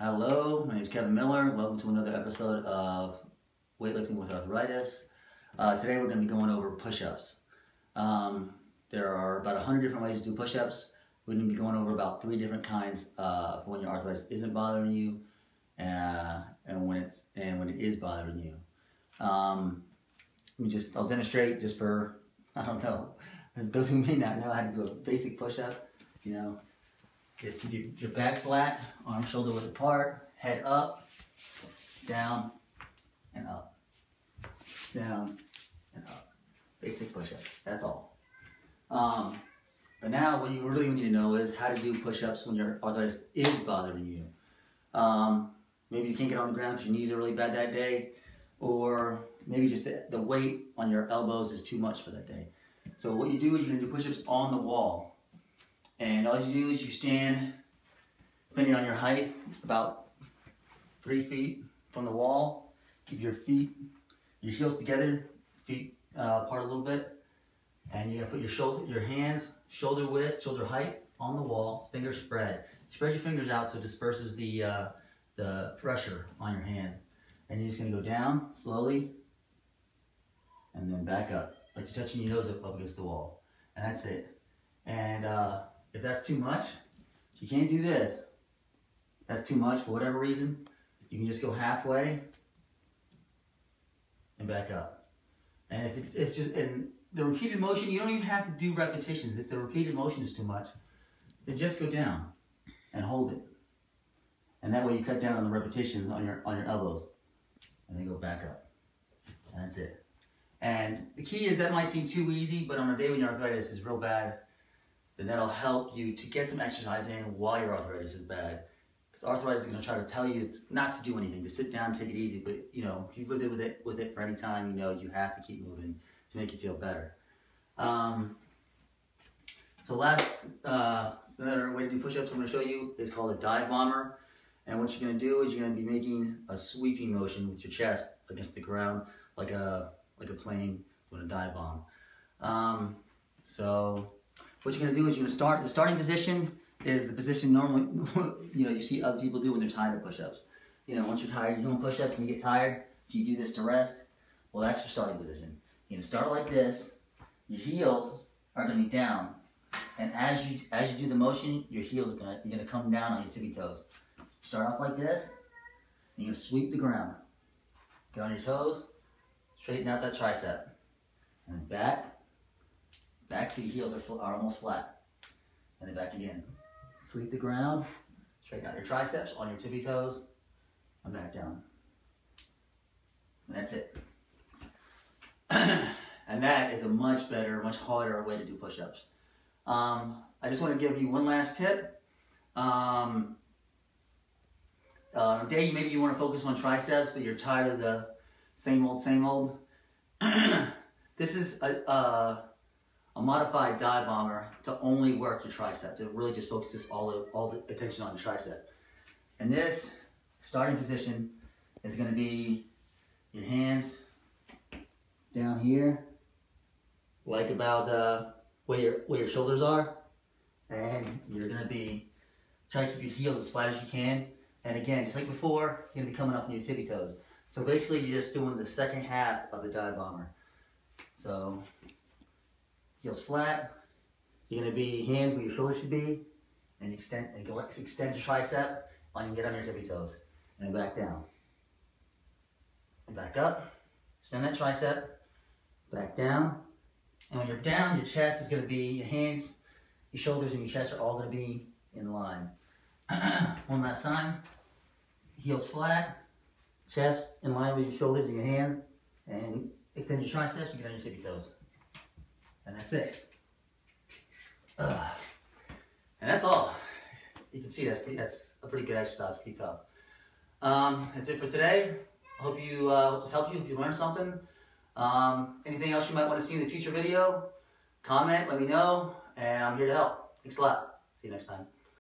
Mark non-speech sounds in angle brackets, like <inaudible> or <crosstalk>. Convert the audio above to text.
Hello, my name is Kevin Miller. Welcome to another episode of Weightlifting with Arthritis. Uh, today we're going to be going over push-ups. Um, there are about 100 different ways to do push-ups. We're going to be going over about three different kinds uh, for when your arthritis isn't bothering you uh, and when it's and when it is bothering you. Um, let me just, I'll demonstrate just for, <laughs> I don't know, those who may not know how to do a basic push-up, you know, just keep your, your back flat, arm shoulder width apart, head up, down, and up. Down, and up. Basic push-up, that's all. Um, but now what you really need to know is how to do push-ups when your arthritis is bothering you. Um, maybe you can't get on the ground because your knees are really bad that day, or maybe just the, the weight on your elbows is too much for that day. So what you do is you're gonna do push-ups on the wall. And all you do is you stand, depending on your height, about three feet from the wall. Keep your feet, your heels together, feet uh, apart a little bit. And you're gonna put your shoulder, your hands, shoulder width, shoulder height on the wall, fingers spread. Spread your fingers out so it disperses the, uh, the pressure on your hands. And you're just gonna go down slowly, and then back up, like you're touching your nose up, against the wall. And that's it. And uh, if that's too much, you can't do this, that's too much for whatever reason, you can just go halfway and back up. And if it's, it's just, and the repeated motion, you don't even have to do repetitions. If the repeated motion is too much, then just go down and hold it. And that way you cut down on the repetitions on your, on your elbows. And then go back up. And that's it. And the key is that might seem too easy, but on a day when your arthritis is real bad, then that'll help you to get some exercise in while your arthritis is bad. Because arthritis is going to try to tell you it's not to do anything, to sit down, take it easy. But you know, if you've lived with it with it for any time, you know you have to keep moving to make you feel better. Um, so last, uh, another way to do push-ups I'm going to show you is called a dive bomber. And what you're going to do is you're going to be making a sweeping motion with your chest against the ground, like a like a plane doing a dive bomb. Um, so what you're gonna do is you're gonna start, the starting position is the position normally, <laughs> you know, you see other people do when they're tired of push-ups. You know, once you're tired, you're doing push-ups and you get tired, so you do this to rest. Well, that's your starting position. You're gonna start like this, your heels are gonna be down. And as you as you do the motion, your heels are gonna, you're gonna come down on your tippy toes. Start off like this, and you're gonna sweep the ground. Get on your toes, Straighten out that tricep. And back, back to your heels are, are almost flat. And then back again. Sweep the ground, straighten out your triceps on your tippy toes, and back down. And that's it. <clears throat> and that is a much better, much harder way to do push-ups. Um, I just want to give you one last tip. Um, uh, day maybe you want to focus on triceps, but you're tired of the same old, same old. <clears throat> this is a, a, a, modified dive bomber to only work your tricep. It really just focuses all the, all the attention on the tricep. And this starting position is going to be your hands down here, like about uh, where your where your shoulders are, and you're going to be trying to keep your heels as flat as you can. And again, just like before, you're going to be coming off on your tippy toes. So basically you're just doing the second half of the dive bomber. So heels flat, you're gonna be hands where your shoulders should be, and extend and go extend your tricep and you get on your tippy toes. And back down. And back up, extend that tricep, back down. And when you're down, your chest is gonna be, your hands, your shoulders and your chest are all gonna be in line. <clears throat> One last time, heels flat, chest in line with your shoulders and your hand, and extend your triceps and get on your tippy toes. And that's it. And that's all. You can see that's pretty, that's a pretty good exercise, pretty tough. Um, that's it for today. I hope you uh, this helped you. Hope you learned something. Um, anything else you might want to see in the future video? Comment, let me know, and I'm here to help. Thanks a lot. See you next time.